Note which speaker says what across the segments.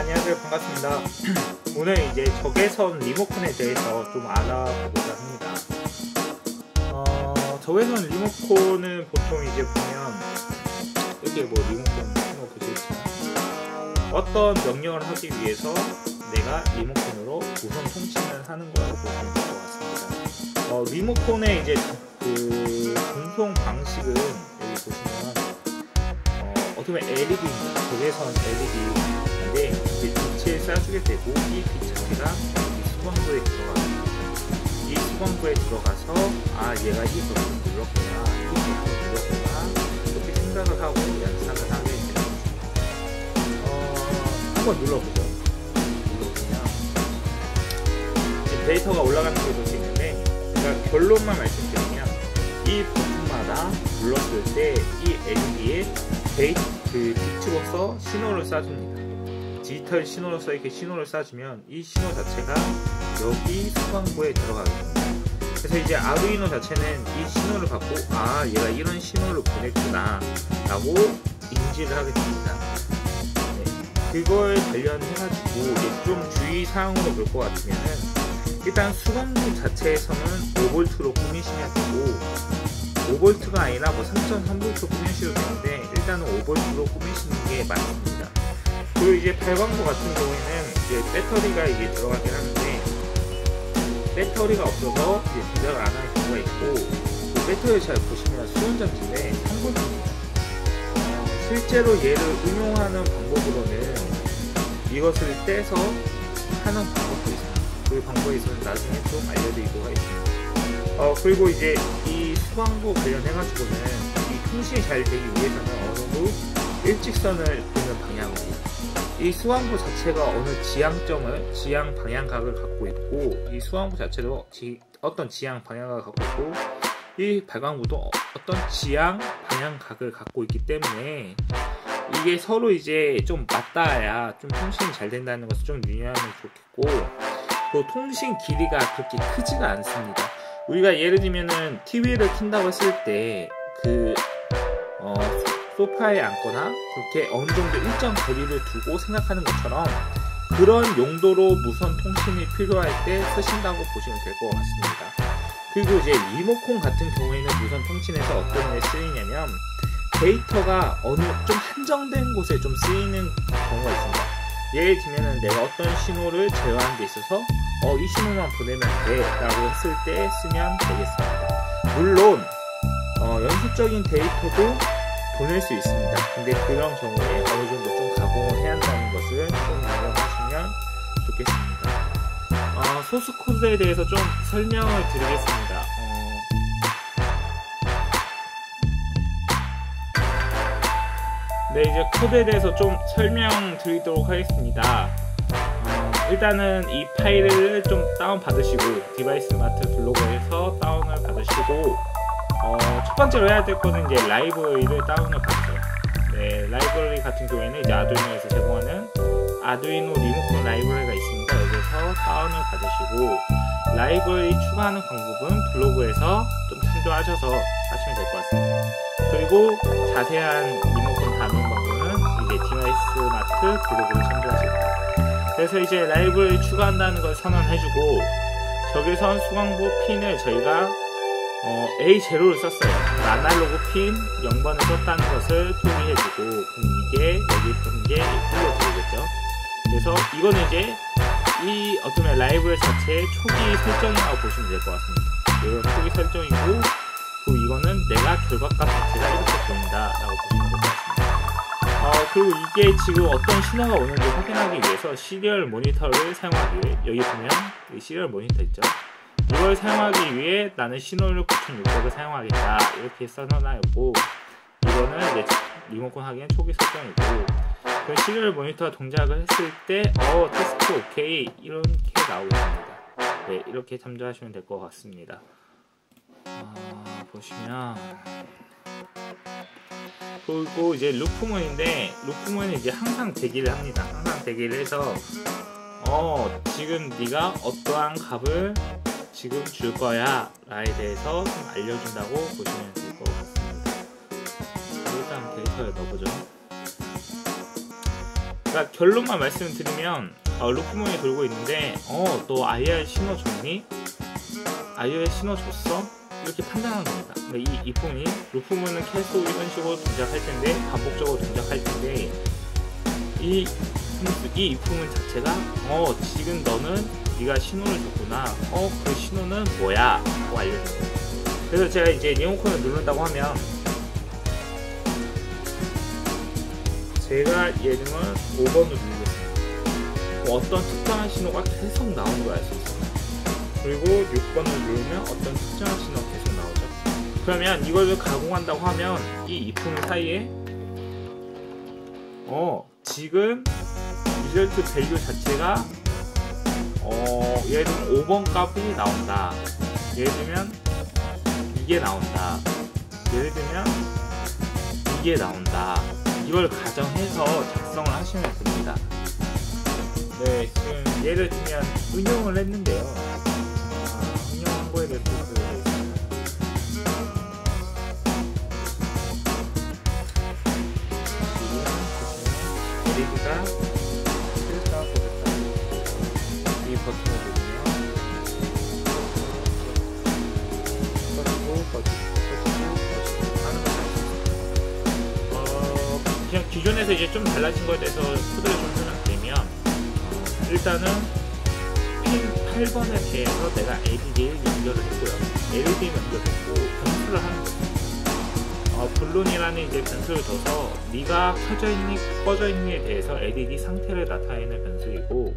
Speaker 1: 안녕하세요. 반갑습니다. 오늘 이제 적외선 리모컨에 대해서 좀 알아보고자 합니다. 어, 적외선 리모컨은 보통 이제 보면 이렇게 뭐 리모컨 뭐 보시겠지만 어떤 명령을 하기 위해서 내가 리모컨으로 우선 통신을 하는 거라고 보시면 될 것 같습니다. 어, 리모컨의 이제 그 전송 방식은 여기 보시면 보면 LED입니다 적외선 LED인데 빛을 쏴주게 되고 이 빛 자체가 이 수광구에 들어갑니다. 이 수광구에 들어가서 아 얘가 이 버튼을 눌렀구나 이 버튼을 눌렀구나 이렇게 생각을 하고 연산을 하게 됩니다. 어, 한번 눌러보죠. 눌러보면 데이터가 올라가는 걸 볼 수 있는데 제가 결론만 말씀드리면 이 버튼마다 눌렀을 때 이 LED에 데이, 그 빛으로서 신호를 쏴줍니다. 디지털 신호로서 이렇게 신호를 쏴주면 이 신호 자체가 여기 수광구에 들어가게 됩니다. 그래서 이제 아두이노 자체는 이 신호를 받고 아 얘가 이런 신호를 보냈구나 라고 인지를 하게 됩니다. 네. 그걸 관련해가지고 좀 주의사항으로 볼 것 같으면은 일단 수광구 자체에서는 5V로 꾸미시면 되고 5V가 아니라 뭐 3.3V 꾸미셔도 되는데 일단은 5V로 꾸미시는 게 맞습니다. 그리고 이제 발광구 같은 경우에는 이제 배터리가 이게 들어가긴 하는데 배터리가 없어서 이제 조작을 안 하는 경우가 있고 그 배터리 잘 보시면 수온전지인데 한번입니다 어, 실제로 얘를 응용하는 방법으로는 이것을 떼서 하는 방법도 있습니다. 그 방법에 있어서 나중에 좀 알려드리도록 하겠습니다. 어, 그리고 이제 이 수광구 관련해가지고는 이 통신이 잘 되기 위해서는 정도 일직선을 보는 방향으로 이 수왕부 자체가 어느 지향점을 지향 방향각을 갖고 있고 이 수왕부 자체도 지, 어떤 지향 방향각을 갖고 있고 이 발광부도 어떤 지향 방향각을 갖고 있기 때문에 이게 서로 이제 좀 맞닿아야 좀 통신이 잘 된다는 것을 좀 유의하면 좋겠고 또 통신 길이가 그렇게 크지가 않습니다. 우리가 예를 들면은 TV를 킨다고 했을 때그 어, 소파에 앉거나 그렇게 어느 정도 일정 거리를 두고 생각하는 것처럼 그런 용도로 무선 통신이 필요할 때 쓰신다고 보시면 될 것 같습니다. 그리고 이제 리모콘 같은 경우에는 무선 통신에서 어떤 데 쓰이냐면 데이터가 어느 좀 한정된 곳에 좀 쓰이는 경우가 있습니다. 예를 들면 내가 어떤 신호를 제어하는 데 있어서 어, 이 신호만 보내면 돼 라고 했을 때 쓰면 되겠습니다. 물론 어, 연속적인 데이터도 보낼 수 있습니다. 근데 그런 경우에 어느 정도 좀 가공을 해야 한다는 것을 좀 유념하시면 좋겠습니다. 어, 소스 코드에 대해서 좀 설명을 드리겠습니다. 어, 네, 이제 코드에 대해서 좀 설명드리도록 하겠습니다. 어, 일단은 이 파일을 좀 다운 받으시고 디바이스 마트 블로그에서 다운을 받으시고 어, 첫 번째로 해야 될 거는 이제 라이브러리를 다운을 받으세요. 네, 라이브러리 같은 경우에는 이제 아두이노에서 제공하는 아두이노 리모컨 라이브러리가 있으니까 여기서 다운을 받으시고 라이브러리 추가하는 방법은 블로그에서 좀 참조하셔서 하시면 될 것 같습니다. 그리고 자세한 리모컨 다운 방법은 이제 디바이스 마트 블로그를 참조하실 거예요. 그래서 이제 라이브러리 추가한다는 걸 선언해주고 적외선 수광부 핀을 저희가 어, A0를 썼어요. 아날로그 핀 0번을 썼다는 것을 표기해주고 그럼 이게 여기 있던 게 흘러들어오겠죠. 그래서 이거는 이제 이 어떤 라이브 자체의 초기 설정이라고 보시면 될 것 같습니다. 이건 초기 설정이고 그 이거는 내가 결과값 자체가 이렇게 보인다 라고 보시면 될 것 같습니다. 어, 그리고 이게 지금 어떤 신호가 오는지 확인하기 위해서 serial 모니터를 사용하기 위해 여기 보면 serial 모니터 있죠. 이걸 사용하기 위해 나는 신호를 9600을 사용하겠다. 이렇게 써놔놓고 이거는 이제 리모컨 하기엔 초기 설정이고 그 serial 모니터 동작을 했을 때 어 test OK 이렇게 나오겠습니다. 네 이렇게 참조하시면 될 것 같습니다. 아, 보시면. 그리고 이제 루프문인데 루프문은 이제 항상 대기를 합니다. 항상 대기를 해서 어 지금 네가 어떠한 값을 지금 줄 거야 라에 대해서 좀 알려준다고 보시면 될 것 같습니다 일단 데이터에 넣어보죠 그러니까 결론만 말씀드리면 어, 루프몬이 돌고 있는데 어 너 IR 신호 줬니? IR 신호 줬어? 이렇게 판단하는 겁니다. 근데 이 이품이 루프몬은 계속 이런 식으로 동작할 텐데 반복적으로 동작할 텐데 이 이 이품은 자체가 어 지금 너는 네가 신호를 줬구나. 어 그 신호는 뭐야? 라고 거예요. 그래서 제가 이제 리모컨을 누른다고 하면 예를 들면 5번을 누르겠습니다. 뭐 어떤 특정한 신호가 계속 나오는 걸 알 수 있어요. 그리고 6번을 누르면 어떤 특정한 신호가 계속 나오죠. 그러면 이걸 가공한다고 하면 이 if문 사이에 어 지금 result value 자체가 어 예를 들면 5번 값이 나온다. 예를 들면 이게 나온다. 예를 들면 이게 나온다. 이걸 가정해서 작성을 하시면 됩니다. 네, 지금 예를 들면 응용을 했는데요. 아, 응용한 거에 대해서 기존에서 이제 좀 달라진 거에 대해서 코드를 좀 설명드리면 어, 일단은 핀 8번에 대해서 내가 LED를 연결을 했고요. LED 연결했고 변수를 하는 거죠. 어, 블론이라는 이제 변수를 둬서 네가 켜져 있니 꺼져 있니에 대해서 LED 상태를 나타내는 변수이고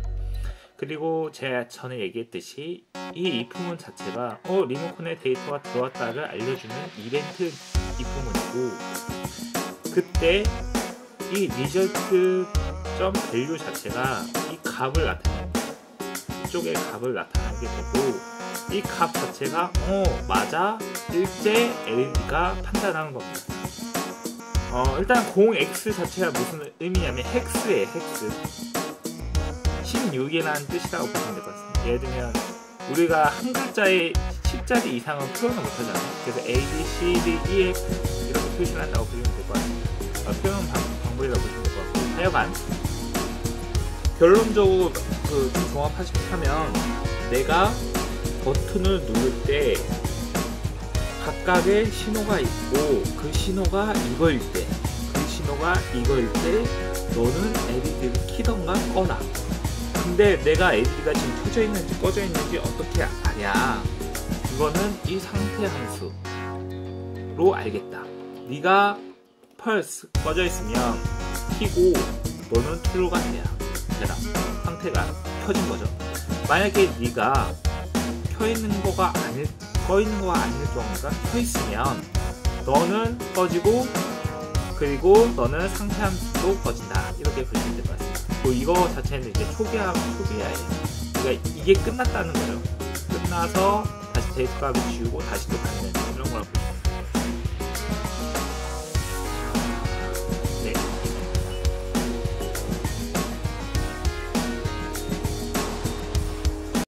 Speaker 1: 그리고 제가 전에 얘기했듯이 이 이품은 자체가 어 리모컨에 데이터가 들어왔다를 알려주는 이벤트 if문이고 그때 이 result 점 value 자체가 이 값을 나타냅니다. 이쪽에 값을 나타내게 되고 이 값 자체가 어 맞아 일제 LED가 판단하는 겁니다. 어 일단 0x 자체가 무슨 의미냐면 헥스예요 헥스 16이라는 뜻이라고 보시면 될 것 같습니다. 예를 들면 우리가 한 글자에 10자리 이상은 표현을 못하잖아요. 그래서 A, B, C, D, E, F 이렇게 표시를 한다고 보시면 될 것 같습니 하여간 결론적으로 그좀 종합하시면 내가 버튼을 누를 때 각각의 신호가 있고 그 신호가 이거일 때 그 신호가 이거일 때 너는 LED를 키던가 꺼라 근데 내가 LED가 지금 켜져 있는지 꺼져 있는지 어떻게 아냐? 그거는 이 상태 함수로 알겠다. 네가 펄스 꺼져 있으면 키고 너는 true가 돼야 되라 상태가 켜진 거죠 만약에 네가 켜 있는 거가 아닐 꺼 있는 거가 아닐 경우가 켜 있으면 너는 꺼지고 그리고 너는 상태 함수도 꺼진다 이렇게 보시면 될 것 같습니다. 그리고 이거 자체는 이제 초기화 초기화예요. 그러니까 이게 끝났다는 거죠. 끝나서 다시 데이터 값을 지우고 다시 또 받는 이런 거라고 보시면